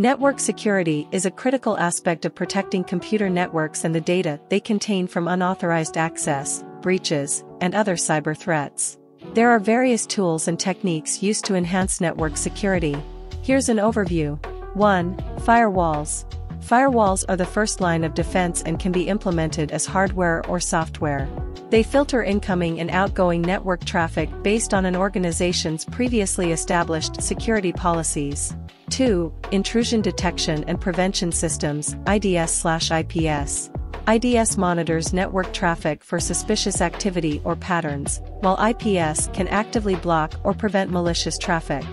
Network security is a critical aspect of protecting computer networks and the data they contain from unauthorized access, breaches, and other cyber threats. There are various tools and techniques used to enhance network security. Here's an overview. 1. Firewalls. Firewalls are the first line of defense and can be implemented as hardware or software. They filter incoming and outgoing network traffic based on an organization's previously established security policies. 2. Intrusion Detection and Prevention Systems, IDS/IPS. IDS monitors network traffic for suspicious activity or patterns, while IPS can actively block or prevent malicious traffic.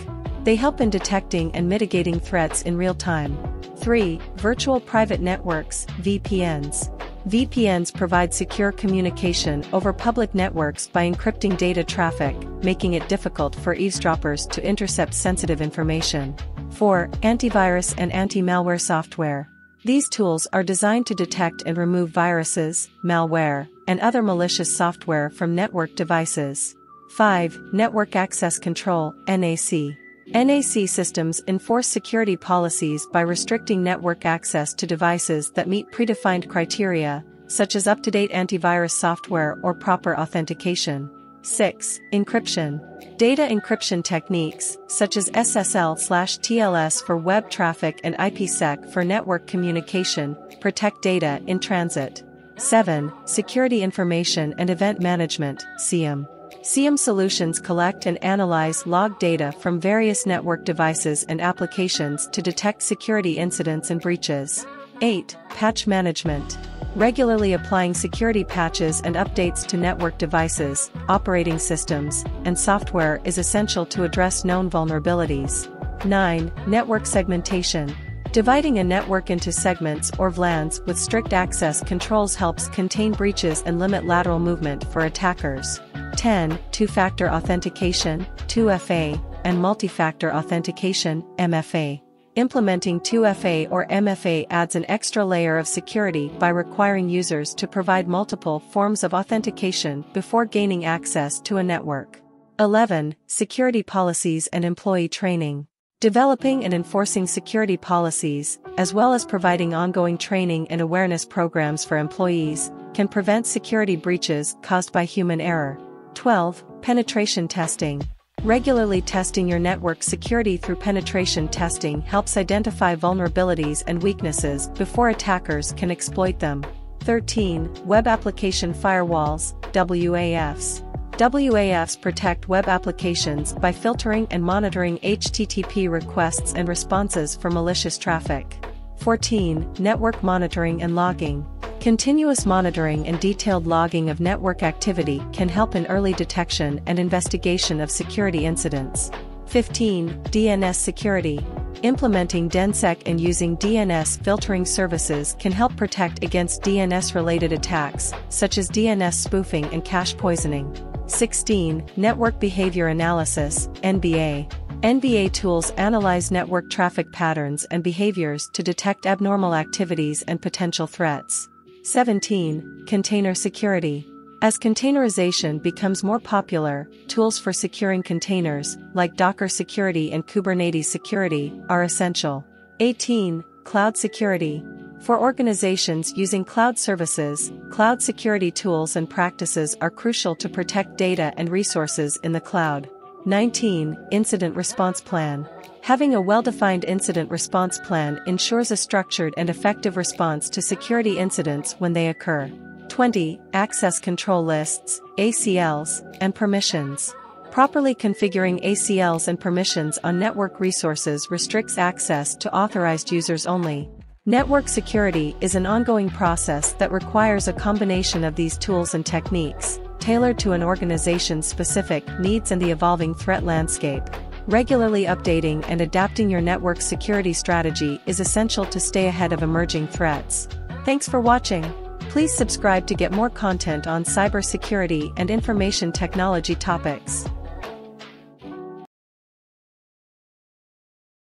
They help in detecting and mitigating threats in real time. 3. Virtual Private Networks, VPNs. VPNs provide secure communication over public networks by encrypting data traffic, making it difficult for eavesdroppers to intercept sensitive information. 4. Antivirus and anti-malware software. These tools are designed to detect and remove viruses, malware, and other malicious software from network devices. 5. Network Access Control, NAC. NAC systems enforce security policies by restricting network access to devices that meet predefined criteria, such as up-to-date antivirus software or proper authentication. 6. Encryption. Data encryption techniques, such as SSL/TLS for web traffic and IPsec for network communication, protect data in transit. 7. Security Information and Event Management, SIEM. SIEM solutions collect and analyze log data from various network devices and applications to detect security incidents and breaches. 8. Patch Management. Regularly applying security patches and updates to network devices, operating systems, and software is essential to address known vulnerabilities. 9. Network Segmentation. Dividing a network into segments or VLANs with strict access controls helps contain breaches and limit lateral movement for attackers. 10. Two-factor authentication, 2FA, and multi-factor authentication, MFA. Implementing 2FA or MFA adds an extra layer of security by requiring users to provide multiple forms of authentication before gaining access to a network. 11. Security policies and employee training. Developing and enforcing security policies, as well as providing ongoing training and awareness programs for employees, can prevent security breaches caused by human error. 12. Penetration testing. Regularly testing your network security through penetration testing helps identify vulnerabilities and weaknesses before attackers can exploit them. 13. Web Application Firewalls, WAFs. WAFs protect web applications by filtering and monitoring HTTP requests and responses for malicious traffic. 14. Network Monitoring and Logging. Continuous monitoring and detailed logging of network activity can help in early detection and investigation of security incidents. 15. DNS security. Implementing DNSSEC and using DNS filtering services can help protect against DNS-related attacks, such as DNS spoofing and cache poisoning. 16. Network Behavior Analysis, NBA. NBA tools analyze network traffic patterns and behaviors to detect abnormal activities and potential threats. 17. Container security. As containerization becomes more popular, tools for securing containers, like Docker security and Kubernetes security, are essential. 18. Cloud security. For organizations using cloud services, cloud security tools and practices are crucial to protect data and resources in the cloud. 19. Incident Response Plan. Having a well-defined incident response plan ensures a structured and effective response to security incidents when they occur. 20. Access Control Lists, ACLs, and Permissions. Properly configuring ACLs and permissions on network resources restricts access to authorized users only. Network security is an ongoing process that requires a combination of these tools and techniques, tailored to an organization's specific needs and the evolving threat landscape. Regularly updating and adapting your network security strategy is essential to stay ahead of emerging threats. Thanks for watching. Please subscribe to get more content on cybersecurity and information technology topics.